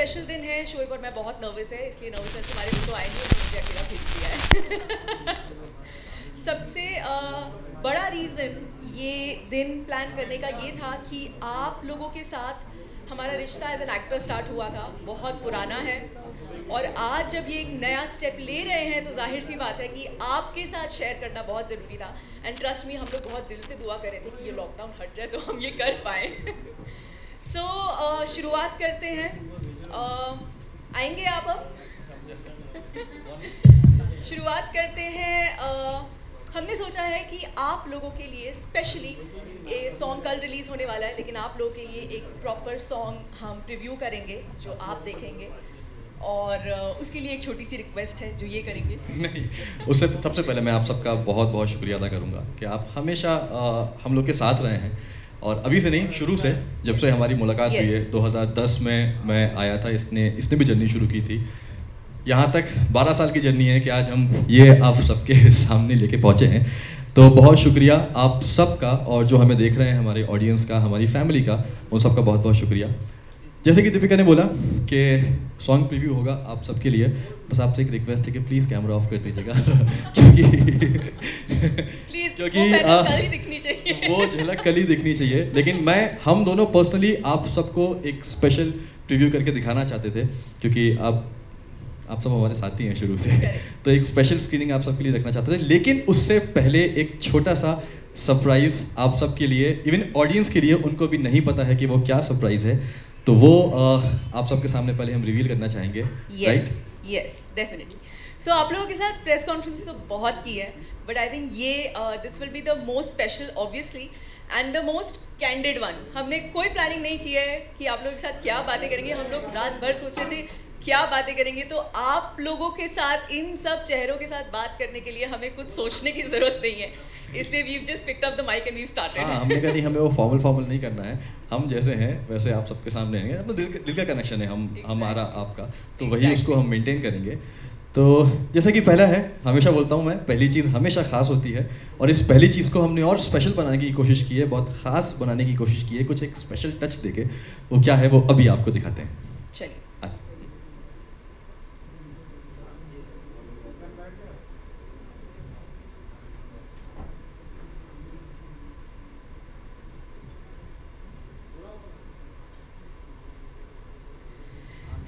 Special दिन है show पर मैं बहुत नर्वस है इसलिए नर्वस है तुम्हारे दिन तो आए नहीं मुझे अकेला भेज दिया है। सबसे बड़ा रीज़न ये दिन प्लान करने का ये था कि आप लोगों के साथ हमारा रिश्ता एज एन एक्टर स्टार्ट हुआ था बहुत पुराना है। और आज जब ये एक नया स्टेप ले रहे हैं तो ज़ाहिर सी बात है कि आपके साथ शेयर करना बहुत ज़रूरी था। एंड ट्रस्ट मी हम लोग बहुत दिल से दुआ कर रहे थे कि ये लॉकडाउन हट जाए तो हम ये कर पाए। सो so, uh, शुरुआत करते हैं। आएँगे आप अब? शुरुआत करते हैं uh, हमने सोचा है कि आप लोगों के लिए स्पेशली ये सॉन्ग कल रिलीज़ होने वाला है लेकिन आप लोगों के लिए एक प्रॉपर सॉन्ग हम रिव्यू करेंगे जो आप देखेंगे। और उसके लिए एक छोटी सी रिक्वेस्ट है जो ये करेंगे। नहीं उससे सबसे पहले मैं आप सबका बहुत बहुत शुक्रिया अदा करूँगा कि आप हमेशा आ, हम लोग के साथ रहे हैं। और अभी से नहीं शुरू से जब से हमारी मुलाकात yes. हुई है 2010 में मैं आया था इसने इसने भी जर्नी शुरू की थी। यहाँ तक 12 साल की जर्नी है कि आज हम ये आप सबके सामने लेके पहुँचे हैं। तो बहुत शुक्रिया आप सबका और जो हमें देख रहे हैं हमारे ऑडियंस का हमारी फैमिली का उन सबका बहुत बहुत शुक्रिया। जैसे कि दीपिका ने बोला कि सॉन्ग प्रीव्यू होगा आप सबके लिए बस आपसे एक रिक्वेस्ट है कि प्लीज़ कैमरा ऑफ़ कर दीजिएगा। क्योंकि क्योंकि वो, आ, दिखनी चाहिए। वो झलक कल ही दिखनी चाहिए। लेकिन मैं हम दोनों पर्सनली आप सबको एक स्पेशल प्रीव्यू करके दिखाना चाहते थे क्योंकि आप आप सब हमारे साथी हैं शुरू से। तो एक स्पेशल स्क्रीनिंग आप सबके लिए रखना चाहते थे। लेकिन उससे पहले एक छोटा सा सरप्राइज़ आप सबके लिए इवन ऑडियंस के लिए उनको भी नहीं पता है कि वो क्या सरप्राइज़ है। तो वो आप सबके सामने पहले हम रिवील करना चाहेंगे यस यस डेफिनेटली सो आप लोगों के साथ प्रेस कॉन्फ्रेंस तो बहुत की है बट आई थिंक ये this will be the most special obviously and the most candid one हमने कोई प्लानिंग नहीं की है कि आप लोगों के साथ क्या बातें करेंगे। हम लोग रात भर सोचे थे क्या बातें करेंगे। तो आप लोगों के साथ इन सब चेहरों के साथ बात करने के लिए हमें कुछ सोचने की ज़रूरत नहीं है। इसलिए we just picked up the mic and we started हाँ हमने कहा नहीं हमें वो फॉर्मल फॉर्मल नहीं करना है। हम जैसे हैं वैसे आप सबके सामने आएँगे अपना दिल दिल का कनेक्शन है हम exactly. हमारा आपका। तो exactly. वही उसको हम मेंटेन करेंगे। तो जैसा कि पहला है हमेशा बोलता हूँ मैं पहली चीज़ हमेशा ख़ास होती है। और इस पहली चीज़ को हमने और स्पेशल बनाने की कोशिश की है बहुत ख़ास बनाने की कोशिश की है। कुछ एक स्पेशल टच देके वो क्या है वो अभी आपको दिखाते हैं चलिए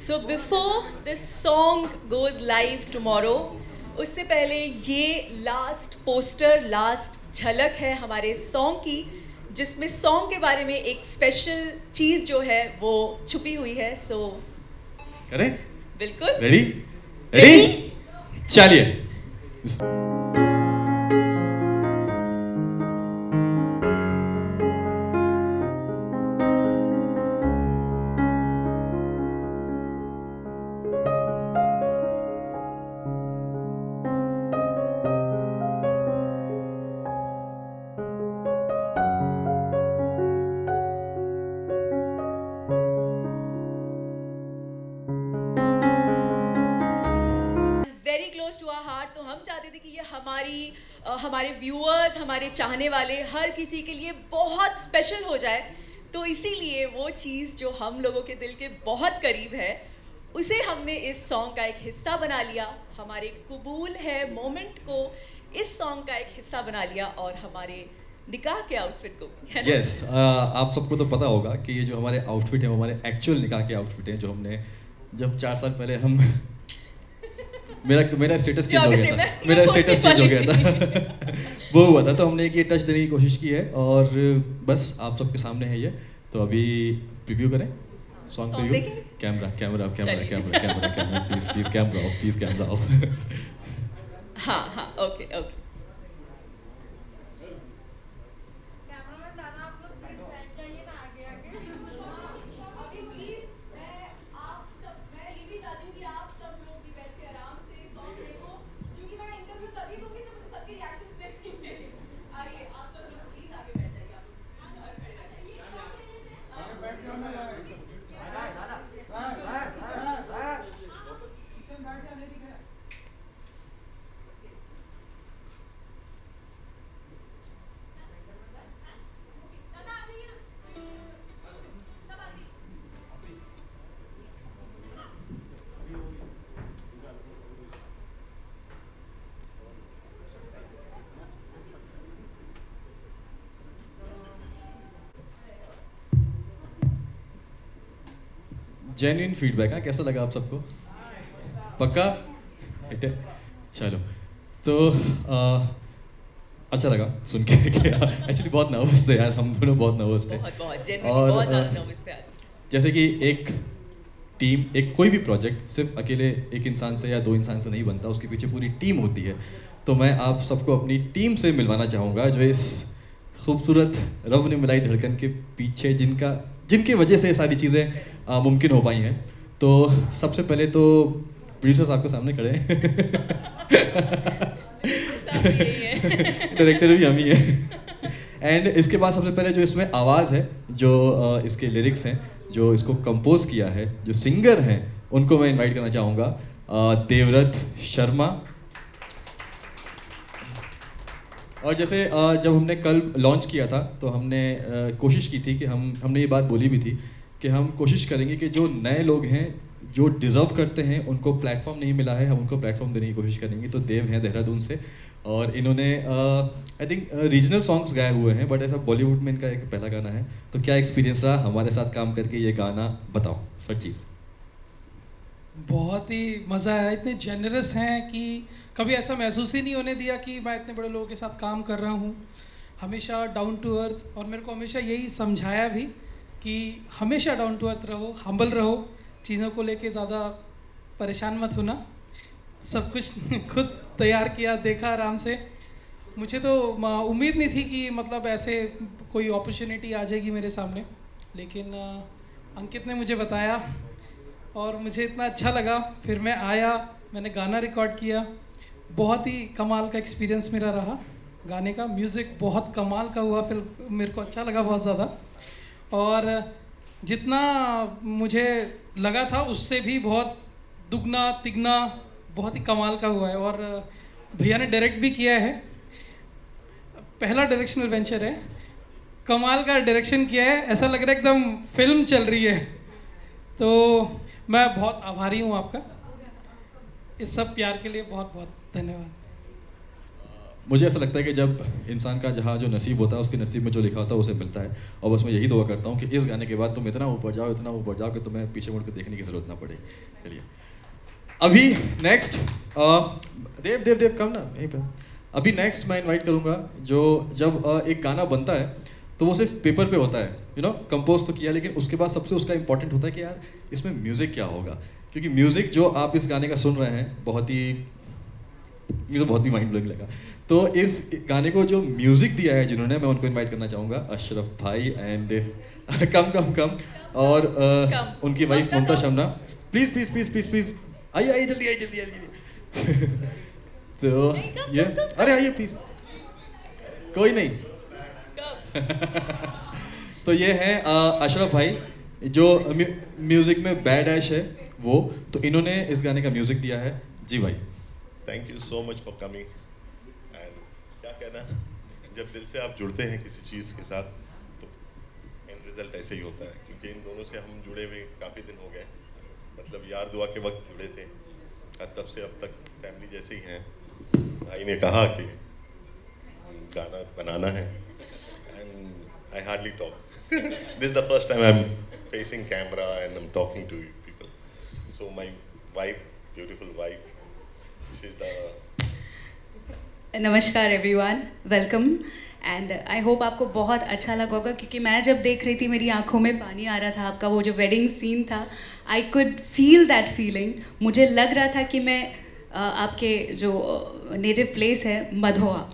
so before this song goes live tomorrow उससे पहले ये लास्ट पोस्टर लास्ट झलक है हमारे सॉन्ग की जिसमें सॉन्ग के बारे में एक स्पेशल चीज़ जो है वो छुपी हुई है सो so, करें? बिल्कुल। रेडी रेडी चलिए। हमारे व्यूअर्स हमारे चाहने वाले हर किसी के लिए बहुत स्पेशल हो जाए। तो इसीलिए वो चीज़ जो हम लोगों के दिल के बहुत करीब है उसे हमने इस सॉन्ग का एक हिस्सा बना लिया। हमारे कबूल है मोमेंट को इस सॉन्ग का एक हिस्सा बना लिया और हमारे निकाह के आउटफिट को यस yes, आप सबको तो पता होगा कि ये जो हमारे आउटफिट है हमारे एक्चुअल निकाह के आउटफिट हैं जो हमने जब चार साल पहले हम मेरा मेरा स्टेटस चेंज हो गया था। मेरा स्टेटस चेंज हो गया था। वो हुआ था तो हमने एक ये टच देने की कोशिश की है और बस आप सबके सामने है ये। तो अभी प्रीव्यू करें। Song preview camera camera camera camera camera camera please please camera off please camera off हाँ हाँ ओके ओके जेन्यून फीडबैक हाँ? कैसा लगा आप सबको? पक्का? चलो। तो आ, अच्छा लगा सुन के एक्चुअली बहुत नर्वस थे यार हम दोनों बहुत नर्वस थे। बहुत बहुत genuinely बहुत थे जैसे कि एक टीम एक कोई भी प्रोजेक्ट सिर्फ़ अकेले एक इंसान से या दो इंसान से नहीं बनता उसके पीछे पूरी टीम होती है। तो मैं आप सबको अपनी टीम से मिलवाना चाहूँगा जो इस खूबसूरत रब ने मिलाई धड़कन के पीछे जिनका जिनकी वजह से सारी चीज़ें मुमकिन हो पाई हैं। तो सबसे पहले तो प्रोड्यूसर साहब के सामने खड़े हैं। डायरेक्टर भी हम ही है। एंड इसके बाद सबसे पहले जो इसमें आवाज़ है जो इसके लिरिक्स हैं जो इसको कंपोज किया है जो सिंगर हैं उनको मैं इनवाइट करना चाहूँगा। देवव्रत शर्मा। और जैसे जब हमने कल लॉन्च किया था तो हमने कोशिश की थी कि हम हमने ये बात बोली भी थी कि हम कोशिश करेंगे कि जो नए लोग हैं, जो डिज़र्व करते हैं, उनको प्लेटफॉर्म नहीं मिला है, हम उनको प्लेटफॉर्म देने की कोशिश करेंगे। तो देव हैं देहरादून से। और इन्होंने आई थिंक रीजनल सॉन्ग्स गाए हुए हैं बट ऐसा बॉलीवुड में इनका एक पहला गाना है। तो क्या एक्सपीरियंस रहा? हमारे साथ काम करके ये गाना बताओ सर चीज़। बहुत ही मज़ा आया। इतने जेनरस हैं कि कभी ऐसा महसूस ही नहीं होने दिया कि मैं इतने बड़े लोगों के साथ काम कर रहा हूँ। हमेशा डाउन टू अर्थ और मेरे को हमेशा यही समझाया भी कि हमेशा डाउन टू अर्थ रहो हम्बल रहो, चीज़ों को लेके ज़्यादा परेशान मत होना। सब कुछ खुद तैयार किया, देखा आराम से। मुझे तो उम्मीद नहीं थी कि मतलब ऐसे कोई अपॉर्चुनिटी आ जाएगी मेरे सामने। लेकिन अंकित ने मुझे बताया और मुझे इतना अच्छा लगा। फिर मैं आया, मैंने गाना रिकॉर्ड किया। बहुत ही कमाल का एक्सपीरियंस मेरा रहा। गाने का म्यूज़िक बहुत कमाल का हुआ। फिर मेरे को अच्छा लगा बहुत ज़्यादा। और जितना मुझे लगा था उससे भी बहुत दुगना, तिगना बहुत ही कमाल का हुआ है और भैया ने डायरेक्ट भी किया है। पहला डायरेक्शनल वेंचर है। कमाल का डायरेक्शन किया है। ऐसा लग रहा है एकदम फ़िल्म चल रही है। तो मैं बहुत आभारी हूँ आपका। इस सब प्यार के लिए बहुत बहुत धन्यवाद। मुझे ऐसा लगता है कि जब इंसान का जहाँ जो नसीब होता है, उसके नसीब में जो लिखा होता है, उसे मिलता है। और बस मैं यही दुआ करता हूँ कि इस गाने के बाद तुम इतना ऊपर जाओ, इतना ऊपर जाओ कि तुम्हें पीछे मुड़ कर देखने की ज़रूरत ना पड़े। चलिए। अभी नेक्स्ट देव देव देव, कम ना, यहीं पर अभी नेक्स्ट मैं इन्वाइट करूँगा जो जब एक गाना बनता है तो वो सिर्फ़ पेपर पे होता है यू नो कंपोज तो किया, लेकिन उसके बाद सबसे उसका इंपॉर्टेंट होता है कि यार, इसमें म्यूज़िक क्या होगा? क्योंकि म्यूज़िक जो आप इस गाने का सुन रहे हैं, बहुत ही, मुझे बहुत ही माइंड ब्लोइंग लगा। तो इस गाने को जो म्यूज़िक दिया है जिन्होंने मैं उनको इनवाइट करना चाहूँगा अशरफ भाई एंड कम कम कम और uh, उनकी wife Mumta Shamna please please please please please आइए आइए जल्दी आइए जल्दी आइए तो ये अरे आइए प्लीज़ कोई नहीं। तो ये है अशरफ भाई जो म्यूज़िक में बैड ऐश है वो। तो इन्होंने इस गाने का म्यूज़िक दिया है। जी भाई। Thank you so much for coming क्या कहना जब दिल से आप जुड़ते हैं किसी चीज़ के साथ तो एंड रिज़ल्ट ऐसे ही होता है, क्योंकि इन दोनों से हम जुड़े हुए काफ़ी दिन हो गए। मतलब यार दुआ के वक्त जुड़े थे तब से अब तक फैमिली जैसे ही हैं। भाई ने कहा कि गाना बनाना है and I hardly talk this is the first time I am facing camera and I am talking to people so my wife beautiful wife नमस्कार everyone welcome and I hope आपको बहुत अच्छा लगा होगा, क्योंकि मैं जब देख रही थी, मेरी आँखों में पानी आ रहा था आपका, वो जो वेडिंग सीन था I could feel that feeling मुझे लग रहा था कि मैं आपके जो नेटिव प्लेस है, मधोआ,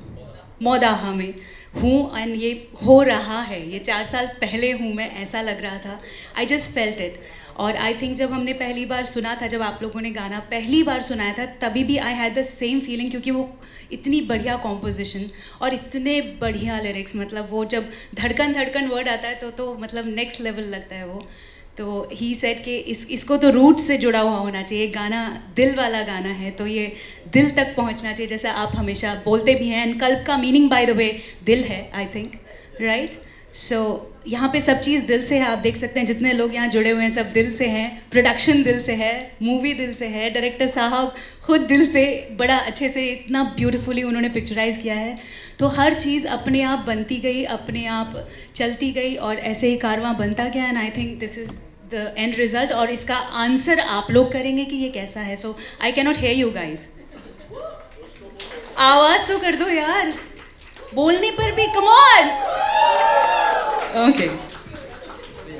मोदाहा में हूँ एंड ये हो रहा है. ये चार साल पहले हूँ मैं, ऐसा लग रहा था. आई जस्ट फेल्ट इट और आई थिंक जब हमने पहली बार सुना था, जब आप लोगों ने गाना पहली बार सुनाया था, तभी भी I had the same feeling क्योंकि वो इतनी बढ़िया कॉम्पोजिशन और इतने बढ़िया लिरिक्स मतलब वो जब धड़कन धड़कन वर्ड आता है तो तो मतलब नेक्स्ट लेवल लगता है वो। तो ही सेट के इस, इसको तो रूट से जुड़ा हुआ होना चाहिए। गाना दिल वाला गाना है तो ये दिल तक पहुँचना चाहिए। जैसा आप हमेशा बोलते भी हैं एंड कल्प का मीनिंग बाय द वे दिल है I think right so so, यहाँ पे सब चीज़ दिल से है आप देख सकते हैं जितने लोग यहाँ जुड़े हुए हैं सब दिल से हैं प्रोडक्शन दिल से है मूवी दिल से है डायरेक्टर साहब खुद दिल से बड़ा अच्छे से इतना ब्यूटीफुली उन्होंने पिक्चराइज किया है। तो हर चीज़ अपने आप बनती गई अपने आप चलती गई और ऐसे ही कारवां बनता गया। And I think this is the end result और इसका आंसर आप लोग करेंगे कि ये कैसा है। So I cannot hear you guys आवाज़ तो कर दो यार। बोलने पर भी कमॉन ओके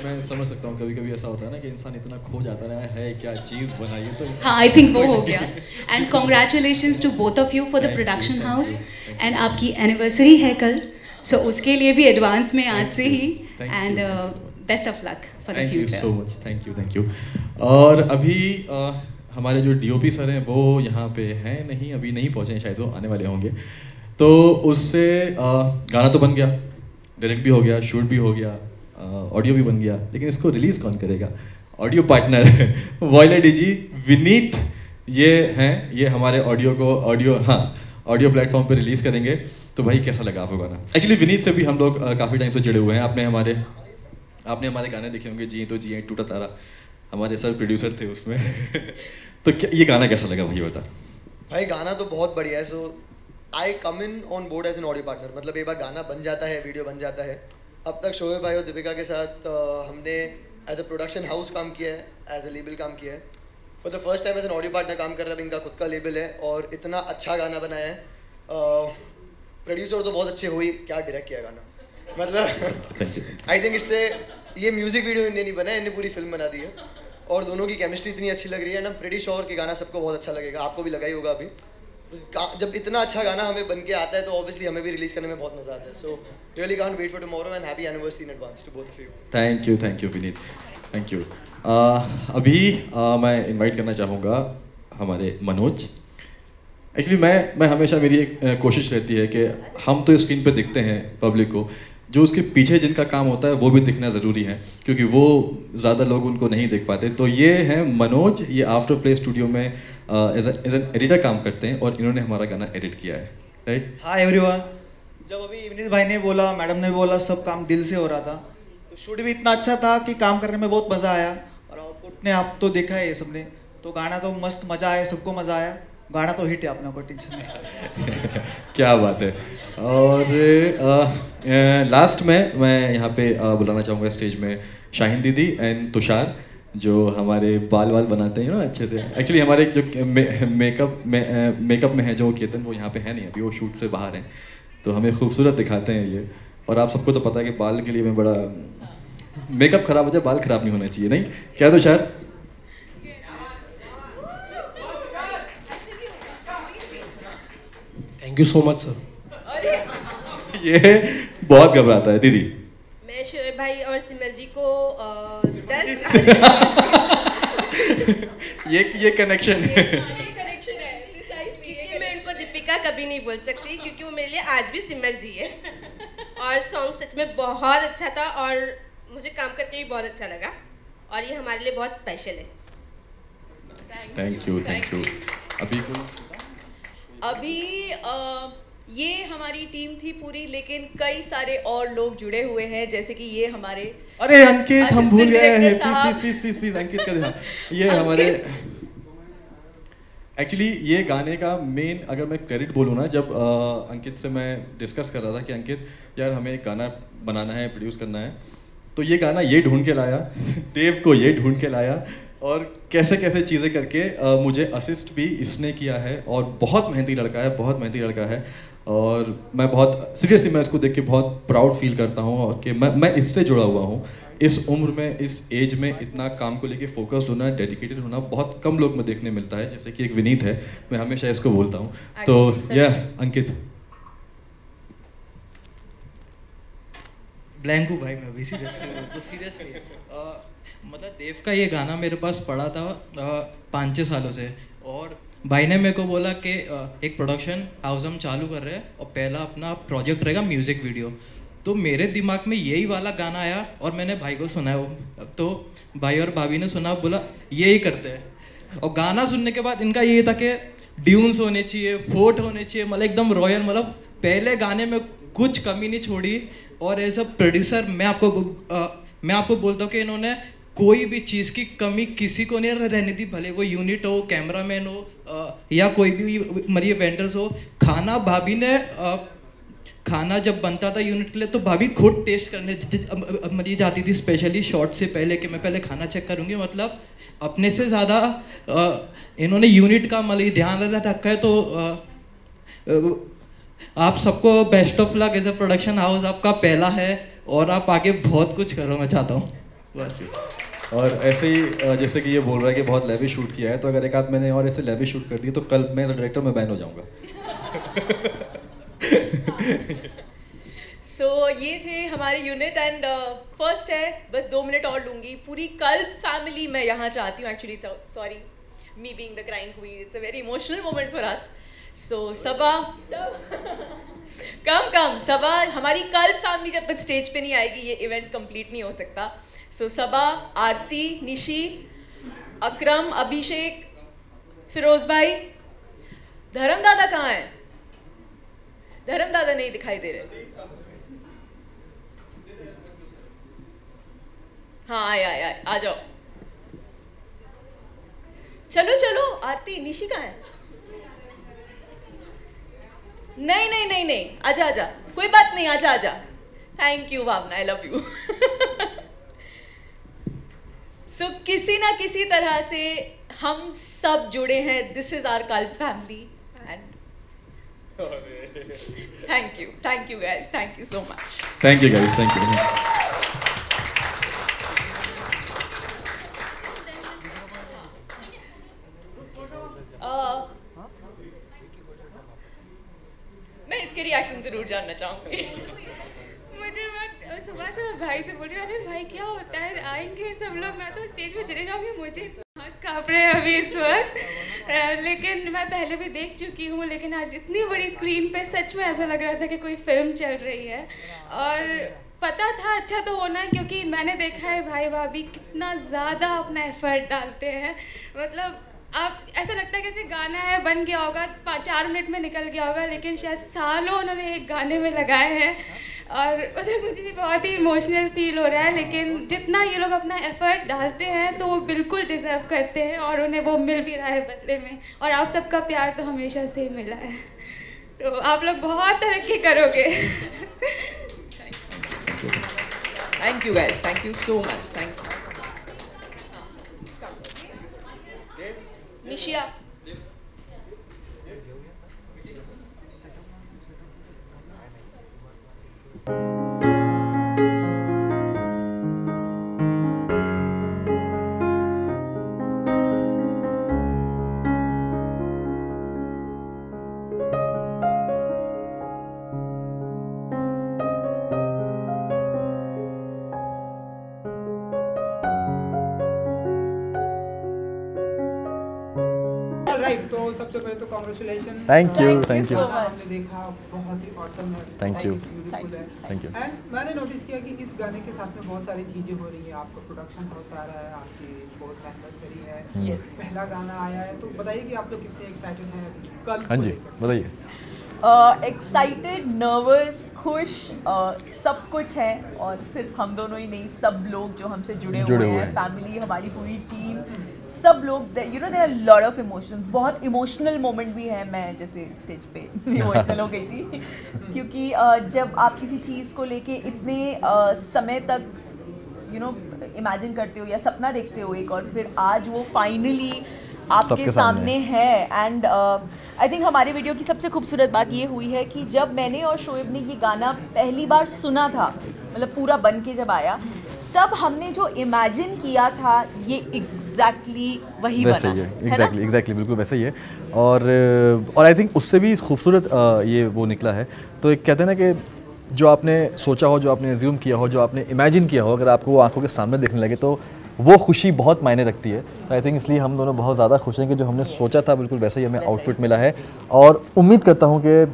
मैं समझ सकता हूँ कभी कभी ऐसा होता है ना कि इंसान इतना खो जाता है है क्या चीज़ बनाई है तो हाँ आई थिंक वो हो गया। And congratulation to both of you for the production house and आपकी एनिवर्सरी है कल। सो so उसके लिए भी एडवांस में आज से ही and. Best of luck for the thank you future so much thank you thank you और अभी अ, हमारे जो डीओपी सर हैं वो यहाँ पे हैं नहीं अभी नहीं पहुँचे शायद वो आने वाले होंगे। तो उससे अ, गाना तो बन गया डायरेक्ट भी हो गया शूट भी हो गया ऑडियो भी बन गया लेकिन इसको रिलीज़ कौन करेगा? Audio partner Violet ji Vineet ये हैं ये हमारे ऑडियो को ऑडियो हाँ ऑडियो प्लेटफॉर्म पे रिलीज़ करेंगे। तो भाई कैसा लगा आपको गाना? एक्चुअली विनीत से भी हम लोग काफ़ी टाइम से जुड़े हुए हैं। आपने हमारे आपने हमारे गाने देखे होंगे जी तो जी टूटा तारा। हमारे सर प्रोड्यूसर थे उसमें। तो क्या ये गाना कैसा लगा? भाई बता। भाई गाना तो बहुत बढ़िया है। So I come in on board as an audio partner मतलब एक बार गाना बन जाता है वीडियो बन जाता है। अब तक शोएब भाई और दीपिका के साथ हमने एज अ प्रोडक्शन हाउस काम किया है एज अ लेबल काम किया है। For the first time as an audio partner काम कर रहा है, इनका खुद का लेबल है और इतना अच्छा गाना बनाया है। प्रोड्यूसर तो बहुत अच्छे हुई क्या डायरेक्ट किया गाना। मतलब आई थिंक इससे ये म्यूज़िक वीडियो इनने नहीं बनाया इन्हें पूरी फ़िल्म बना दी है। और दोनों की केमिस्ट्री इतनी अच्छी लग रही है ना प्रेटी श्योर कि गाना सबको बहुत अच्छा लगेगा। आपको भी लगा ही होगा अभी। जब इतना अच्छा गाना हमें बन के आता है तो ऑब्वियसली हमें भी रिलीज़ करने में बहुत मज़ा आता है। So really can't wait for tomorrow and happy anniversary in advance to both of you thank you thank you Vineet thank you अभी uh, मैं इनवाइट करना चाहूँगा हमारे मनोज। एक्चुअली मैं मैं हमेशा मेरी एक uh, कोशिश रहती है कि हम तो स्क्रीन पे दिखते हैं पब्लिक को। जो उसके पीछे जिनका काम होता है वो भी दिखना ज़रूरी है क्योंकि वो ज़्यादा लोग उनको नहीं देख पाते। तो ये हैं मनोज ये आफ्टर प्ले स्टूडियो में एज एन एडिटर काम करते हैं और इन्होंने हमारा गाना एडिट किया है राइट हाय एवरीवन जब अभी विनीत भाई ने बोला मैडम ने बोला सब काम दिल से हो रहा था तो शूट भी इतना अच्छा था कि काम करने में बहुत मज़ा आया और आउटपुट ने आप तो देखा है ये सबने तो गाना तो मस्त मज़ा आया सबको मज़ा आया। गाना तो हिट है अपना कोई टेंशन नहीं। क्या बात है। और लास्ट में मैं यहाँ पे बुलाना चाहूँगा स्टेज में शाहीन दीदी एंड तुषार। जो हमारे बाल वाल बनाते हैं ना अच्छे से। एक्चुअली हमारे जो मेकअप में मेकअप में है जो केतन वो यहाँ पे है नहीं अभी वो शूट से बाहर हैं। तो हमें खूबसूरत दिखाते हैं ये। और आप सबको तो पता है कि बाल के लिए मैं बड़ा मेकअप खराब हो जाए बाल खराब नहीं होना चाहिए नहीं? क्या Tushar thank you so much sir ये बहुत घबराता है दीदी। शोएब भाई और सिमर जी को दस ये ये कनेक्शन कनेक्शन है क्योंकि मैं उनको दीपिका कभी नहीं बोल सकती क्योंकि वो मेरे लिए आज भी सिमर जी है। और सॉन्ग सच में बहुत अच्छा था और मुझे काम करके भी बहुत अच्छा लगा। और ये हमारे लिए बहुत स्पेशल है। थैंक यू थैंक यू अभी अभी अ, ये हमारी टीम थी पूरी लेकिन कई सारे और लोग जुड़े हुए हैं जैसे कि ये हमारे अरे अंकित हम भूल गए हैं। Please please please please Ankit का ध्यान। ये हमारे एक्चुअली ये गाने का मेन अगर मैं क्रेडिट बोलूँ ना जब अ, अंकित से मैं डिस्कस कर रहा था कि अंकित यार हमें एक गाना बनाना है प्रोड्यूस करना है तो ये गाना ये ढूंढ के लाया देव को ये ढूंढ के लाया और कैसे कैसे चीज़ें करके अ, मुझे असिस्ट भी इसने किया है और बहुत मेहनती लड़का है बहुत मेहनती लड़का है। और मैं बहुत सीरियसली मैं इसको देख के बहुत प्राउड फील करता हूँ और कि मैं मैं इससे जुड़ा हुआ हूँ। इस उम्र में इस एज में इतना काम को लेके फोकस्ड होना डेडिकेटेड होना बहुत कम लोग में देखने मिलता है जैसे कि एक विनीत है मैं हमेशा इसको बोलता हूँ। तो Actually, सच या अंकित। ब्लैंक हूँ भाई मैं अभी सीरियसली तो सीरियसली मतलब देव का ये गाना मेरे पास पड़ा था पाँच छः सालों से और भाई ने मेरे को बोला कि एक प्रोडक्शन हाउस हम चालू कर रहे हैं और पहला अपना प्रोजेक्ट रहेगा म्यूज़िक वीडियो तो मेरे दिमाग में यही वाला गाना आया और मैंने भाई को सुना वो। तो भाई और भाभी ने सुना बोला यही करते हैं। और गाना सुनने के बाद इनका ये था कि ड्यून्स होने चाहिए फोर्ट होने चाहिए मतलब एकदम रॉयल मतलब पहले गाने में कुछ कमी नहीं छोड़ी। और एज अ प्रोड्यूसर मैं आपको अ, मैं आपको बोलता हूँ कि इन्होंने कोई भी चीज़ की कमी किसी को नहीं रहने दी भले वो यूनिट हो कैमरामैन हो अ, या कोई भी मरिए वेंडर्स हो। खाना भाभी ने अ, खाना जब बनता था यूनिट के लिए तो भाभी खुद टेस्ट करने मरी जाती थी स्पेशली शॉर्ट से पहले कि मैं पहले खाना चेक करूँगी मतलब अपने से ज़्यादा इन्होंने यूनिट का मतलब ध्यान रखा है तो आप सबको best of luck as a production house आपका पहला है और आप आगे बहुत कुछ करो मैं चाहता हूँ। बस। और ऐसे ही जैसे कि ये बोल रहा है कि बहुत लेवी शूट किया है तो अगर एक आध मैंने और ऐसे लेवी शूट कर दिए तो कल मैं डायरेक्टर में बैन हो जाऊँगा। सो so, ये थे हमारे यूनिट एंड फ़र्स्ट है बस दो मिनट और लूँगी। पूरी कल फैमिली मैं यहाँ चाहती हूँ actually sorry me being the crying queen it's a very emotional moment for us so Saba come come Saba हमारी कल फैमिली जब तक स्टेज पे नहीं आएगी ये इवेंट कंप्लीट नहीं हो सकता। सो so, सबा आरती निशी अक्रम अभिषेक फिरोज भाई धर्म दादा कहाँ है? धर्म दादा नहीं दिखाई दे रहे। हाँ आए आए आए आ जाओ। चलो चलो आरती निशी कहाँ है? नहीं नहीं नहीं नहीं आजा आजा कोई बात नहीं आजा आजा। Thank you Bhavna I love you so so, किसी ना किसी तरह से हम सब जुड़े हैं. This is our Kal family and thank you thank you guys thank you so much thank you guys thank you मैं इसके रिएक्शन ज़रूर जानना चाहूँगी. मुझे मैं सुबह से भाई से बोल रही हूँ अरे भाई क्या होता है आएँगे सब लोग। मैं तो स्टेज पे चले जाऊँगी, मुझे हाथ काँप रहे हैं अभी इस वक्त। लेकिन मैं पहले भी देख चुकी हूँ, लेकिन आज इतनी बड़ी स्क्रीन पे सच में ऐसा लग रहा था कि कोई फ़िल्म चल रही है। और पता था अच्छा तो होना क्योंकि मैंने देखा है भाई भाभी कितना ज़्यादा अपना एफर्ट डालते हैं। मतलब आप, ऐसा लगता है कि गाना है, बन गया होगा चार मिनट में निकल गया होगा, लेकिन शायद सालों उन्होंने एक गाने में लगाए हैं। और मतलब मुझे भी बहुत ही इमोशनल फील हो रहा है लेकिन जितना ये लोग अपना एफर्ट डालते हैं तो वो बिल्कुल डिज़र्व करते हैं और उन्हें वो मिल भी रहा है बदले में। और आप सबका प्यार तो हमेशा से ही मिला है। तो आप लोग बहुत तरक्की करोगे। Thank you guys thank you so much thank you Nishiya. सबसे पहले तो congratulation thank you thank you देखा बहुत ही ऑसम है। Thank you thank you and मैंने नोटिस किया कि इस गाने के साथ में बहुत सारी चीज़ें हो रही है। आपका प्रोडक्शन हाउस आ रहा है आपकी फोर्थ एनिवर्सरी है। Yes. पहला गाना आया है तो बताइए कि आप लोग कितने एक्साइटेड हैं कल हाँ जी बताइए। एक्साइटेड uh, नर्वस खुश uh, सब कुछ है। और सिर्फ़ हम दोनों ही नहीं सब लोग जो हमसे जुड़े, जुड़े हुए हैं फैमिली हमारी पूरी टीम सब लोग you know there lot of emotions बहुत इमोशनल मोमेंट भी है मैं जैसे स्टेज पे इमोशनल हो गई थी। क्योंकि जब आप किसी चीज़ को लेके इतने समय तक यू नो इमेजिन करते हो या सपना देखते हो एक और फिर आज वो फाइनली आपके सामने है। एंड आई थिंक हमारे वीडियो की सबसे खूबसूरत बात ये हुई है कि जब मैंने और शोएब ने ये गाना पहली बार सुना था मतलब पूरा बन के जब आया तब हमने जो इमेजिन किया था ये एग्जैक्टली exactly वही वैसे बना ही है। एग्जैक्टली एग्जैक्टली बिल्कुल वैसे ही है। और और आई थिंक उससे भी खूबसूरत ये वो निकला है। तो एक कहते हैं ना कि जो आपने सोचा हो जो आपने एज्यूम किया हो जो आपने इमेजिन किया हो अगर आपको वो आँखों के सामने देखने लगे तो वो खुशी बहुत मायने रखती है। तो आई थिंक इसलिए हम दोनों बहुत ज़्यादा खुश हैं कि जो हमने सोचा था बिल्कुल वैसे ही हमें आउटपुट मिला है। और उम्मीद करता हूँ कि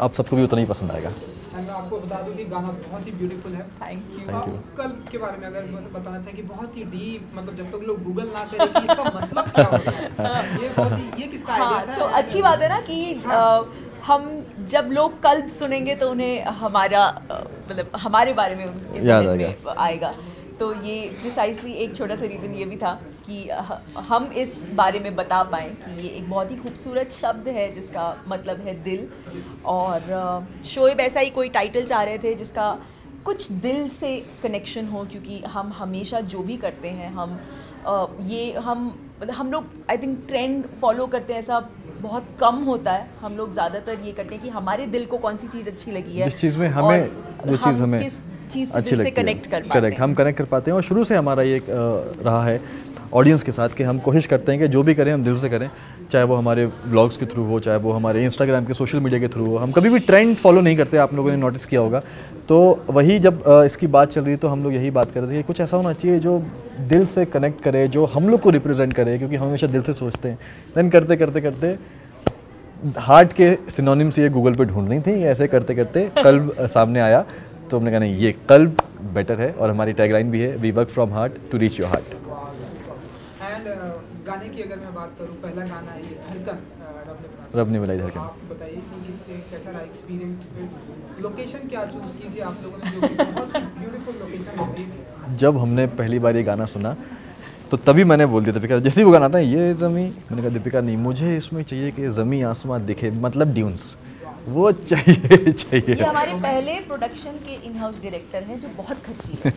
आप सबको भी उतना ही पसंद आएगा। आपको बता दूँ कि गाना बहुत ही ब्यूटीफुल है। थैंक यू कल के बारे में अगर बताना चाहिए कि बहुत ही डीप मतलब जब तक लोग गूगल ना करें कि इसका मतलब क्या होता है। ये बहुत ही ये किसका हाँ, आइडिया था? तो अच्छी बात है ना कि हम जब लोग कल सुनेंगे तो उन्हें हमारा मतलब हमारे बारे में उनके याद आएगा। तो ये प्रिसाइसली एक छोटा सा रीज़न ये भी था। कि हम इस बारे में बता पाएँ कि ये एक बहुत ही खूबसूरत शब्द है जिसका मतलब है दिल। और शोएब ऐसा ही कोई टाइटल चाह रहे थे जिसका कुछ दिल से कनेक्शन हो क्योंकि हम हमेशा जो भी करते हैं हम ये हम हम लोग आई थिंक ट्रेंड फॉलो करते हैं ऐसा बहुत कम होता है। हम लोग ज़्यादातर ये करते हैं कि हमारे दिल को कौन सी चीज़ अच्छी लगी है जिस चीज़ में हमें जो चीज़ हमें चीज़ अच्छी लगती कनेक्ट कर करेक्ट हम कनेक्ट कर पाते हैं और शुरू से हमारा ये रहा है। ऑडियंस के साथ कि हम कोशिश करते हैं कि जो भी करें, हम दिल से करें, चाहे वो हमारे ब्लॉग्स के थ्रू हो, चाहे वो हमारे इंस्टाग्राम के सोशल मीडिया के थ्रू हो। हम कभी भी ट्रेंड फॉलो नहीं करते, आप लोगों ने नोटिस किया होगा। तो वही जब इसकी बात चल रही तो हम लोग यही बात कर रहे थे कि कुछ ऐसा होना चाहिए जो दिल से कनेक्ट करे, जो हम लोग को रिप्रेजेंट करे, क्योंकि हम हमेशा दिल से सोचते हैं। देन करते करते करते हार्ट के सिनोनिम्स ये गूगल पे ढूंढ रही थी, ऐसे करते करते कल्ब सामने आया। तो हमने कहा, नहीं, ये कल्ब बेटर है और हमारी टैगलाइन भी है we work from heart to reach your heart गाने की अगर मैं बात करूँ पहला गाना है ये धड़कन रब ने मिलाई धड़कन आप बताइए कि कैसा रहा एक्सपीरियंस लोकेशन क्या चूज़ की थी आप लोगों ने बहुत बहुत ब्यूटीफुल लोकेशन थी। जब हमने पहली बार ये गाना सुना तो तभी मैंने बोल दिया दीपिका जैसे ही वो गाना था ये ज़मी मैंने कहा दीपिका नहीं मुझे इसमें चाहिए कि ज़मी आसमां दिखे मतलब ड्यून्स वो चाहिए चाहिए। ये हमारे पहले प्रोडक्शन के इन हाउस डायरेक्टर हैं जो बहुत खर्ची है।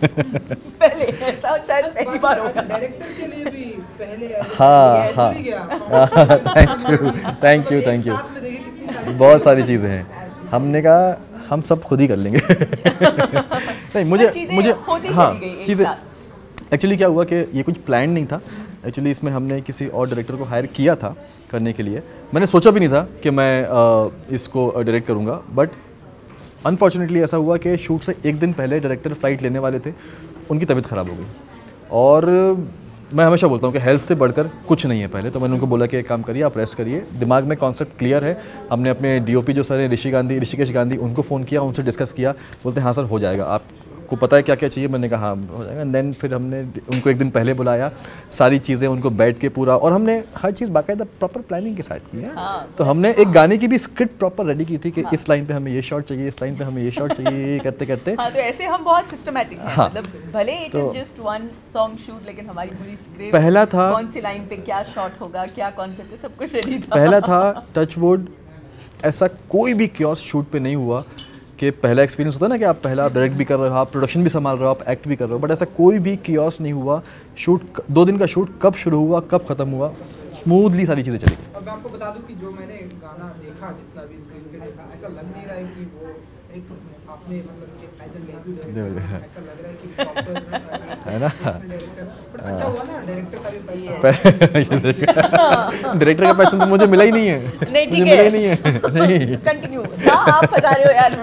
पहले ऐसा शायद पहली बार होगा। डायरेक्टर के लिए भी पहले हाँ हाँ। Thank you thank you thank you बहुत सारी चीज़ें हैं। हमने कहा हम सब खुद ही कर लेंगे। नहीं मुझे मुझे हाँ चीज़ें एक्चुअली क्या हुआ कि ये कुछ प्लान नहीं था। एक्चुअली इसमें हमने किसी और डायरेक्टर को हायर किया था करने के लिए। मैंने सोचा भी नहीं था कि मैं इसको डायरेक्ट करूँगा बट अनफॉर्चुनेटली ऐसा हुआ कि शूट से एक दिन पहले डायरेक्टर फ़्लाइट लेने वाले थे, उनकी तबीयत ख़राब हो गई। और मैं हमेशा बोलता हूँ कि हेल्थ से बढ़कर कुछ नहीं है पहले तो मैंने उनको बोला कि एक काम करिए, आप रेस्ट करिए। दिमाग में कॉन्सेप्ट क्लियर है। हमने अपने डीओपी जो सर हैं, ऋषि गांधी, ऋषिकेश गांधी, उनको फ़ोन किया, उनसे डिस्कस किया। बोलते हैं हाँ सर, हो जाएगा। आप आपको पता है क्या क्या चाहिए? मैंने कहा हाँ हो जाएगा। देन फिर हमने उनको एक दिन पहले बुलाया। सारी चीज़ें उनको बैठ के पूरा और हमने हर चीज़ बाकायदा प्रॉपर प्लानिंग के साथ की है। हाँ, तो हमने एक गाने की भी स्क्रिप्ट प्रॉपर रेडी की थी कि हाँ, इस लाइन पे हमें ये शॉट चाहिए इस लाइन पे हमें ये शॉट चाहिए ये करते करते। हाँ, तो ऐसे हम बहुत सिस्टमेटिक हैं। हाँ, मतलब भले it is just one song shoot लेकिन हमारी पूरी स्क्रिप्ट पहला था कौन सी लाइन पे क्या शॉट होगा क्या कॉन्सेप्ट है सब कुछ रेडी था। पहला था टचवुड ऐसा कोई भी क्योस शूट पे नहीं हुआ। कि पहला एक्सपीरियंस होता है ना कि आप पहला आप डायरेक्ट भी कर रहे हो आप प्रोडक्शन भी संभाल रहे हो आप एक्ट भी कर रहे हो बट ऐसा कोई भी कियोस नहीं हुआ। शूट दो दिन का शूट कब शुरू हुआ कब खत्म हुआ स्मूथली सारी चीज़ें चली अब मैं आपको बता दूँ कि जो मैंने गाना देखा जितना भी स्क्रीन पे देखा ऐसा लग नहीं रहा है कि वो एक आपने मतलब ऐसा लग रहा है कि प्रॉपर है ना? डायरेक्टर का पैसा। डायरेक्टर का पैसा तो मुझे मिला ही नहीं है। नहीं ठीक है। मिला ही नहीं है। नहीं। कंटिन्यू आप बता रहे हो यार।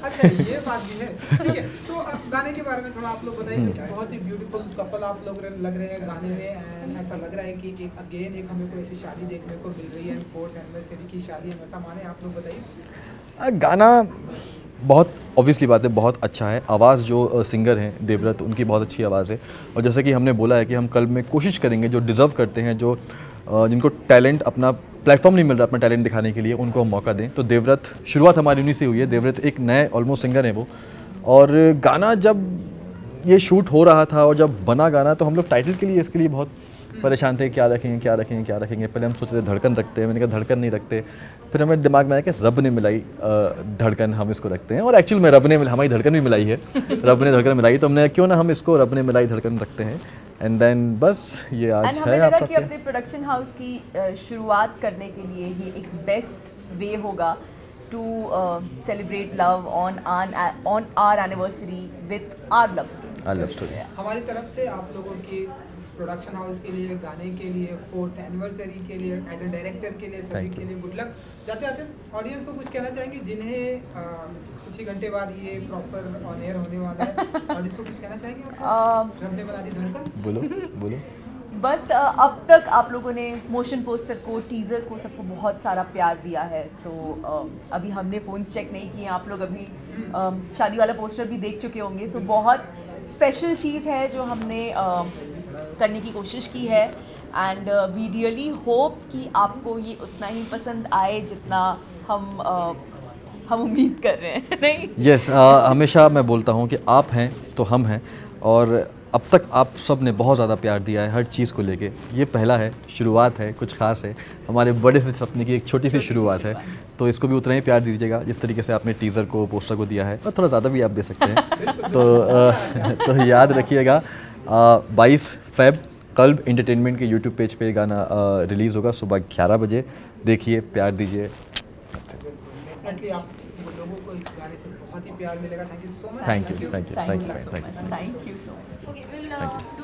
अच्छा ये बात भी है। ठीक है तो गाने के बारे में थोड़ा आप लोग बताइए। बहुत ही ब्यूटीफुल कपल आप लोग लग रहे हैं गाने में एंड ऐसा लग रहा है कि एक अगेन एक हमें कोई ऐसी शादी देखने को मिल रही है फोर्थ एनिवर्सरी की शादी हम ऐसा माने आप लोग बताइए। गाना बहुत ऑब्वियसली बात है बहुत अच्छा है। आवाज़ जो सिंगर हैं, देवव्रत, उनकी बहुत अच्छी आवाज़ है। और जैसे कि हमने बोला है कि हम कल में कोशिश करेंगे, जो डिज़र्व करते हैं, जो जिनको टैलेंट अपना प्लेटफॉर्म नहीं मिल रहा अपना टैलेंट दिखाने के लिए, उनको हम मौका दें। तो देवव्रत, शुरुआत हमारी उन्हीं से हुई है। देवव्रत एक नए ऑलमोस्ट सिंगर हैं वो। और गाना जब ये शूट हो रहा था और जब बना गाना तो हम लोग टाइटल के लिए इसके लिए बहुत परेशान थे, क्या रखेंगे क्या रखेंगे क्या रखेंगे। पहले हम सोचते थे धड़कन रखते हैं। मैंने कहा, धड़कन नहीं रखते। फिर हमें दिमाग में आया कि रब ने मिलाई धड़कन हम इसको रखते हैं। और एक्चुअल में रब ने हमारी धड़कन भी मिलाई है। रब ने धड़कन मिलाई तो हमने क्यों ना हम इसको रब ने मिलाई धड़कन रखते हैं। एंड देन बस ये आज है आप कि अपने प्रोडक्शन हाउस की शुरुआत करने के लिए ये एक बेस्ट वे होगा on on on our anniversary with our love story. Our love हमारी तरफ़ से आप लोगों की प्रोडक्शन हाउस के लिए गाने के लिए फोर्थ एनिवर्सरी के लिए एज ए डायरेक्टर के लिए सभी के लिए गुड लक जाते जाते ऑडियंस को कुछ कहना चाहेंगे? जिन्हें कुछ ही घंटे बाद ये प्रॉपर ऑन एयर होने वाला है ऑडियंस को कुछ कहना चाहेंगे रब ने बना दी धड़कन? बोलो बोलो। बस अब तक आप लोगों ने मोशन पोस्टर को टीज़र को सबको बहुत सारा प्यार दिया है तो अभी हमने फ़ोन्स चेक नहीं किए आप लोग अभी शादी वाला पोस्टर भी देख चुके होंगे सो बहुत स्पेशल चीज़ है जो हमने करने की कोशिश की है। एंड वी रियली होप कि आपको ये उतना ही पसंद आए जितना हम uh, हम उम्मीद कर रहे हैं नहीं? यस yes, uh, हमेशा मैं बोलता हूँ कि आप हैं तो हम हैं। और अब तक आप सबने बहुत ज़्यादा प्यार दिया है हर चीज़ को लेके। ये पहला है शुरुआत है कुछ खास है। हमारे बड़े से सपने की एक छोटी सी शुरुआत है। तो इसको भी उतना ही प्यार दीजिएगा जिस तरीके से आपने टीज़र को पोस्टर को दिया है। और थोड़ा ज़्यादा भी आप दे सकते हैं। तो आ, तो याद रखिएगा। बाईस फेब कल्ब इंटरटेनमेंट के यूट्यूब पेज पे गाना रिलीज़ होगा सुबह ग्यारह बजे। देखिए प्यार दीजिए। Thank you thank you thank you thank you